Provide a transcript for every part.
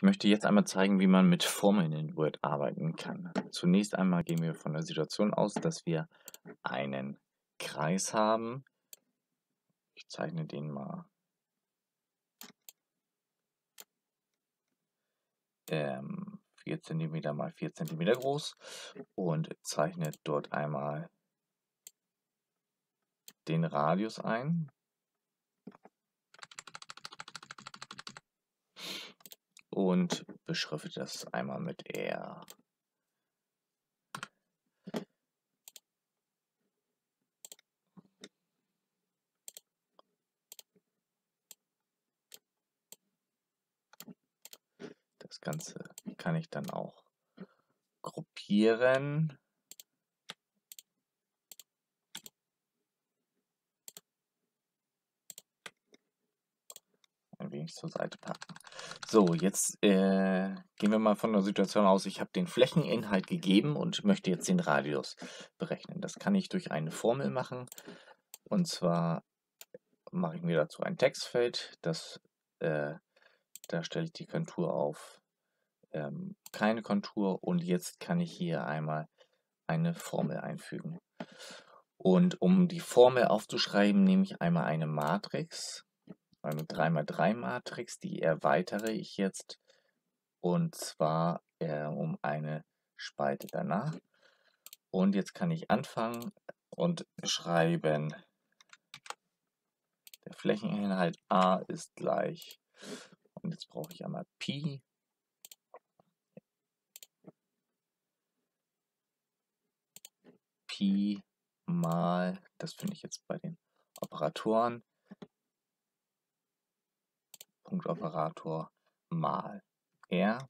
Ich möchte jetzt einmal zeigen, wie man mit Formeln in Word arbeiten kann. Zunächst einmal gehen wir von der Situation aus, dass wir einen Kreis haben. Ich zeichne den mal ähm, 4 cm mal 4 cm groß und zeichne dort einmal den Radius ein. Und beschriftet das einmal mit R. Das Ganze kann ich dann auch gruppieren. Wenig zur Seite packen. So, jetzt äh, gehen wir mal von der Situation aus, ich habe den Flächeninhalt gegeben und möchte jetzt den Radius berechnen. Das kann ich durch eine Formel machen. Und zwar mache ich mir dazu ein Textfeld. Das, äh, da stelle ich die Kontur auf ähm, keine Kontur. Und jetzt kann ich hier einmal eine Formel einfügen. Und um die Formel aufzuschreiben, nehme ich einmal eine Matrix eine 3x3 Matrix, die erweitere ich jetzt. Und zwar äh, um eine Spalte danach. Und jetzt kann ich anfangen und schreiben, der Flächeninhalt a ist gleich, und jetzt brauche ich einmal Pi. Pi mal, das finde ich jetzt bei den Operatoren, Punktoperator mal r.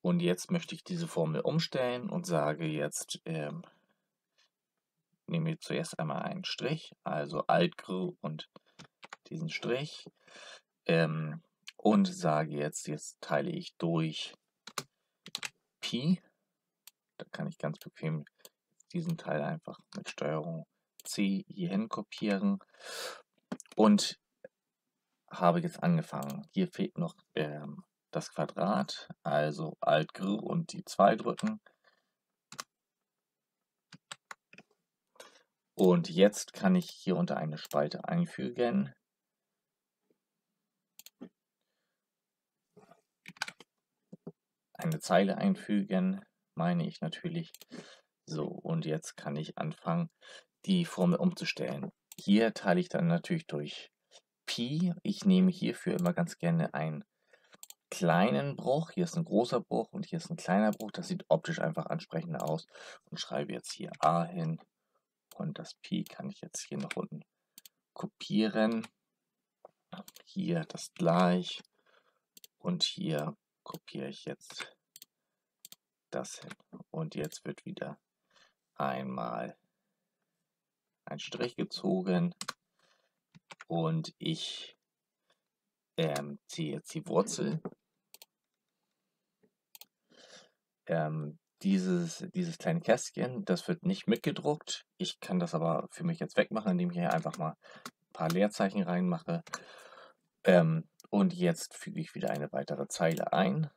Und jetzt möchte ich diese Formel umstellen und sage jetzt, ähm, nehme ich zuerst einmal einen Strich, also Alt-Gr und diesen Strich ähm, und sage jetzt, jetzt teile ich durch Pi. Da kann ich ganz bequem diesen Teil einfach mit Steuerung C hierhin kopieren. Und habe jetzt angefangen. Hier fehlt noch ähm, das Quadrat, also Alt Gr und die 2 drücken. Und jetzt kann ich hier unter eine Spalte einfügen. Eine Zeile einfügen, meine ich natürlich. So, und jetzt kann ich anfangen, die Formel umzustellen. Hier teile ich dann natürlich durch Pi. Ich nehme hierfür immer ganz gerne einen kleinen Bruch. Hier ist ein großer Bruch und hier ist ein kleiner Bruch. Das sieht optisch einfach ansprechender aus. Und schreibe jetzt hier A hin. Und das Pi kann ich jetzt hier nach unten kopieren. Hier das gleich. Und hier kopiere ich jetzt das hin. Und jetzt wird wieder einmal ein Strich gezogen und ich ähm, ziehe jetzt die Wurzel. Ähm, dieses, dieses kleine Kästchen, das wird nicht mitgedruckt. Ich kann das aber für mich jetzt wegmachen, indem ich hier einfach mal ein paar Leerzeichen reinmache. Ähm, und jetzt füge ich wieder eine weitere Zeile ein.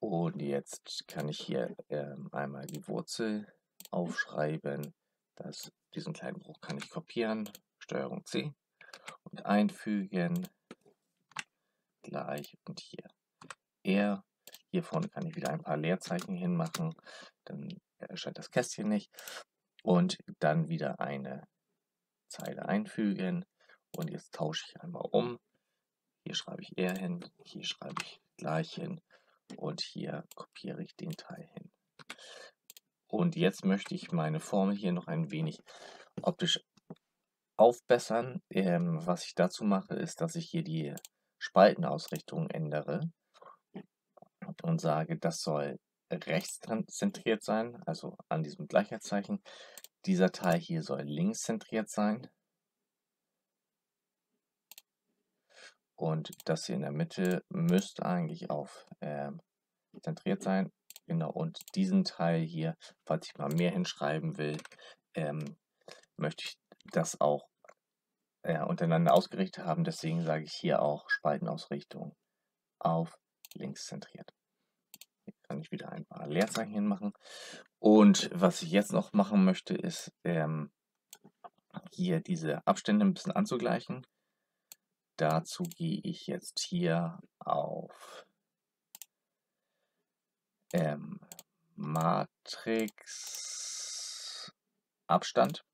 Und jetzt kann ich hier ähm, einmal die Wurzel aufschreiben. Das, diesen kleinen Bruch kann ich kopieren, Steuerung C und einfügen. Gleich und hier R. Hier vorne kann ich wieder ein paar Leerzeichen hinmachen, dann erscheint das Kästchen nicht. Und dann wieder eine Zeile einfügen. Und jetzt tausche ich einmal um. Hier schreibe ich R hin, hier schreibe ich gleich hin und hier kopiere ich den Teil hin. Und jetzt möchte ich meine Formel hier noch ein wenig optisch aufbessern. Ähm, was ich dazu mache, ist, dass ich hier die Spaltenausrichtung ändere und sage, das soll rechts zentriert sein, also an diesem Gleichheitszeichen. Dieser Teil hier soll links zentriert sein. Und das hier in der Mitte müsste eigentlich auf äh, zentriert sein. Genau, und diesen Teil hier, falls ich mal mehr hinschreiben will, ähm, möchte ich das auch äh, untereinander ausgerichtet haben. Deswegen sage ich hier auch Spaltenausrichtung auf links zentriert. Hier kann ich wieder ein paar Leerzeichen hinmachen. Und was ich jetzt noch machen möchte, ist ähm, hier diese Abstände ein bisschen anzugleichen. Dazu gehe ich jetzt hier auf ähm, Matrix Abstand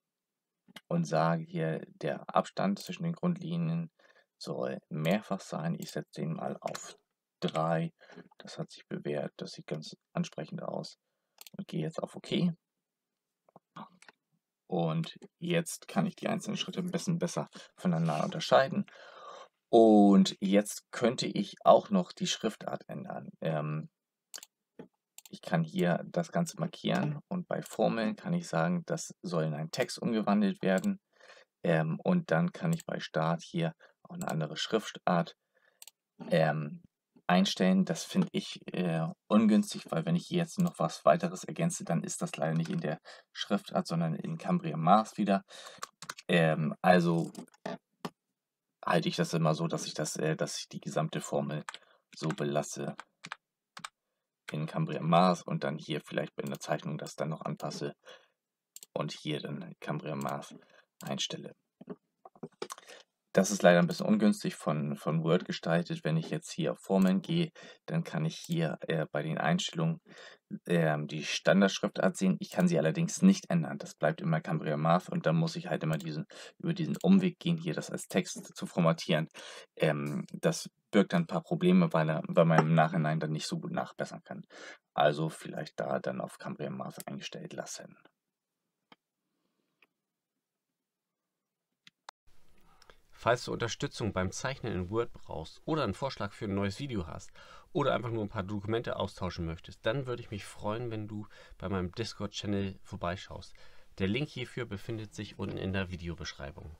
und sage hier, der Abstand zwischen den Grundlinien soll mehrfach sein. Ich setze den mal auf 3. Das hat sich bewährt. Das sieht ganz ansprechend aus. Und gehe jetzt auf OK. Und jetzt kann ich die einzelnen Schritte ein bisschen besser voneinander unterscheiden. Und jetzt könnte ich auch noch die Schriftart ändern. Ähm, ich kann hier das Ganze markieren und bei Formeln kann ich sagen, das soll in einen Text umgewandelt werden. Ähm, und dann kann ich bei Start hier auch eine andere Schriftart ähm, einstellen. Das finde ich äh, ungünstig, weil wenn ich hier jetzt noch was weiteres ergänze, dann ist das leider nicht in der Schriftart, sondern in Cambria Mars wieder. Ähm, also halte ich das immer so, dass ich das, äh, dass ich die gesamte Formel so belasse in Cambria Mars und dann hier vielleicht in der Zeichnung das dann noch anpasse und hier dann Cambria Mars einstelle. Das ist leider ein bisschen ungünstig von, von Word gestaltet. Wenn ich jetzt hier auf Formeln gehe, dann kann ich hier äh, bei den Einstellungen äh, die Standardschriftart sehen. Ich kann sie allerdings nicht ändern. Das bleibt immer Cambria Math und dann muss ich halt immer diesen, über diesen Umweg gehen, hier das als Text zu formatieren. Ähm, das birgt dann ein paar Probleme, weil, er, weil man im Nachhinein dann nicht so gut nachbessern kann. Also vielleicht da dann auf Cambria Math eingestellt lassen. Falls du Unterstützung beim Zeichnen in Word brauchst oder einen Vorschlag für ein neues Video hast oder einfach nur ein paar Dokumente austauschen möchtest, dann würde ich mich freuen, wenn du bei meinem Discord-Channel vorbeischaust. Der Link hierfür befindet sich unten in der Videobeschreibung.